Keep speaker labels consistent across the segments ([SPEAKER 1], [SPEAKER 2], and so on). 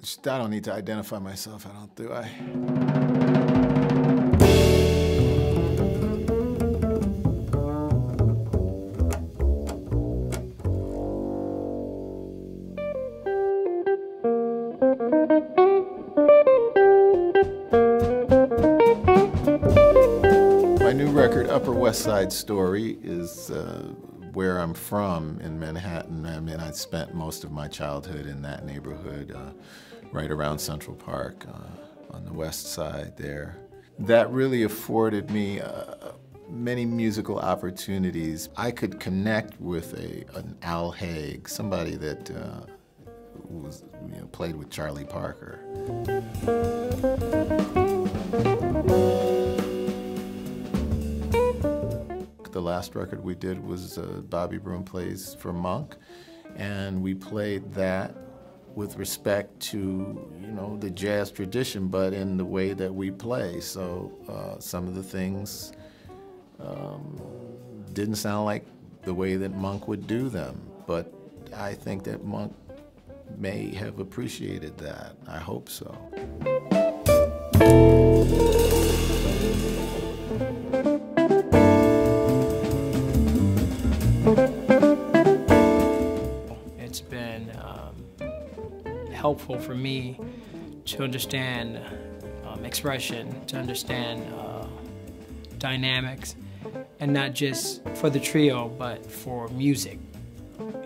[SPEAKER 1] I don't need to identify myself, I don't, do I? My new record, Upper West Side Story, is uh, where I'm from in Manhattan. I mean, I spent most of my childhood in that neighborhood, uh, right around Central Park uh, on the west side there. That really afforded me uh, many musical opportunities. I could connect with a, an Al Haig, somebody that uh, was, you know, played with Charlie Parker. The last record we did was uh, Bobby Broom Plays for Monk, and we played that with respect to, you know, the jazz tradition, but in the way that we play. So uh, some of the things um, didn't sound like the way that Monk would do them, but I think that Monk may have appreciated that. I hope so.
[SPEAKER 2] It's been um, helpful for me to understand um, expression, to understand uh, dynamics, and not just for the trio, but for music.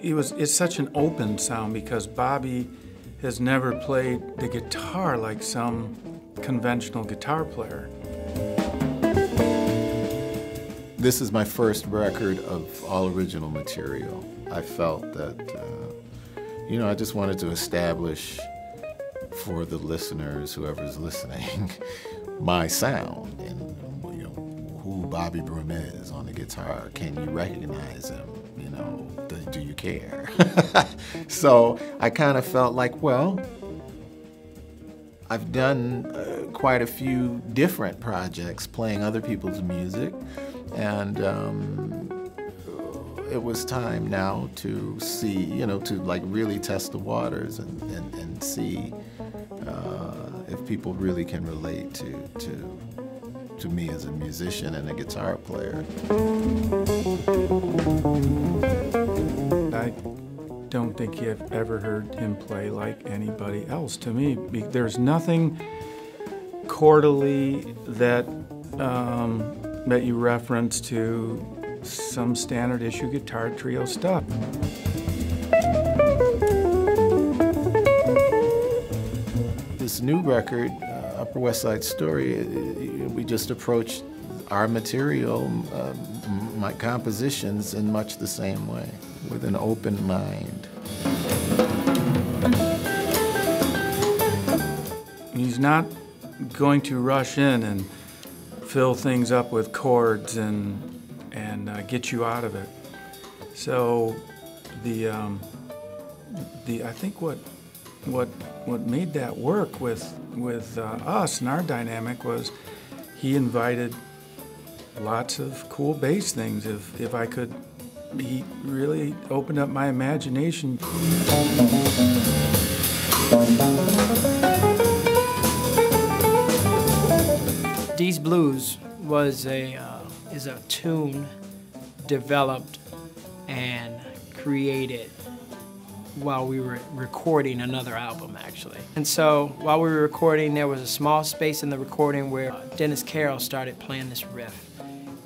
[SPEAKER 3] It was, it's such an open sound because Bobby has never played the guitar like some conventional guitar player.
[SPEAKER 1] This is my first record of all original material. I felt that, uh, you know, I just wanted to establish for the listeners, whoever's listening, my sound and, you know, who Bobby Broom is on the guitar. Can you recognize him? You know, do, do you care? so I kind of felt like, well, I've done uh, quite a few different projects playing other people's music, and um, it was time now to see, you know, to like really test the waters and, and, and see uh, if people really can relate to, to, to me as a musician and a guitar player.
[SPEAKER 3] I don't think you've ever heard him play like anybody else to me. There's nothing chordally that um, that you reference to some standard issue guitar trio stuff.
[SPEAKER 1] This new record, uh, Upper West Side Story, uh, we just approached our material, um, my compositions, in much the same way, with an open mind.
[SPEAKER 3] He's not going to rush in and fill things up with chords and and uh, get you out of it. So the um, the I think what what what made that work with with uh, us and our dynamic was he invited lots of cool bass things. If if I could, he really opened up my imagination.
[SPEAKER 2] D's Blues was a uh, is a tune developed and created while we were recording another album actually. And so while we were recording there was a small space in the recording where uh, Dennis Carroll started playing this riff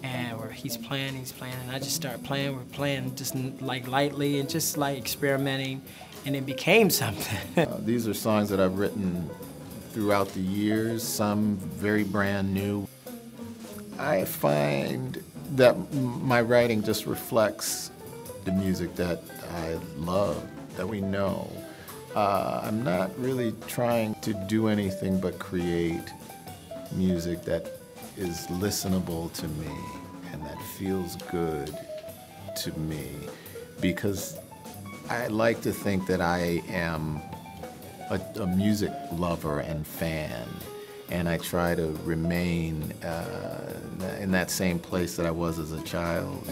[SPEAKER 2] and where he's playing, he's playing and I just started playing, we're playing just like lightly and just like experimenting and it became something.
[SPEAKER 1] Uh, these are songs that I've written throughout the years, some very brand new. I find that my writing just reflects the music that I love, that we know. Uh, I'm not really trying to do anything but create music that is listenable to me and that feels good to me because I like to think that I am a, a music lover and fan, and I try to remain uh, in that same place that I was as a child.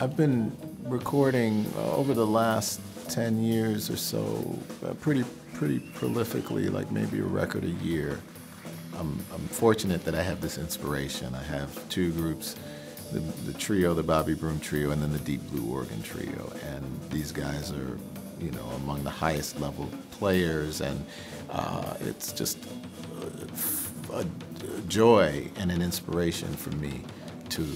[SPEAKER 1] I've been recording uh, over the last 10 years or so uh, pretty pretty prolifically like maybe a record a year I'm, I'm fortunate that I have this inspiration I have two groups the, the trio, the Bobby Broom Trio, and then the Deep Blue Organ Trio. And these guys are, you know, among the highest level players, and uh, it's just a, a joy and an inspiration for me to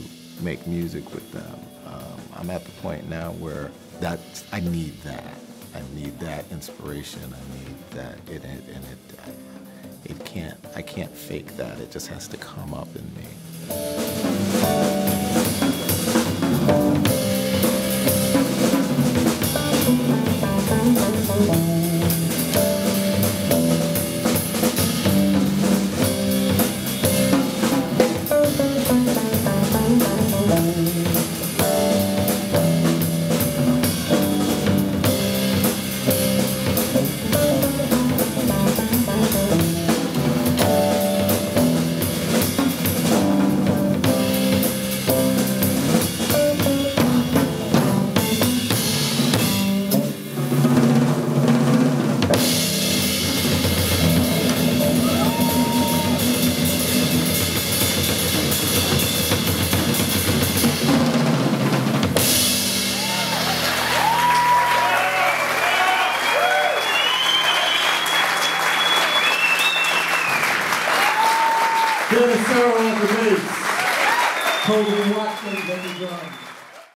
[SPEAKER 1] make music with them. Um, I'm at the point now where that I need that. I need that inspiration. I need that, it, it, and it, it can't. I can't fake that. It just has to come up in me.
[SPEAKER 4] Dennis Carroll on the bass.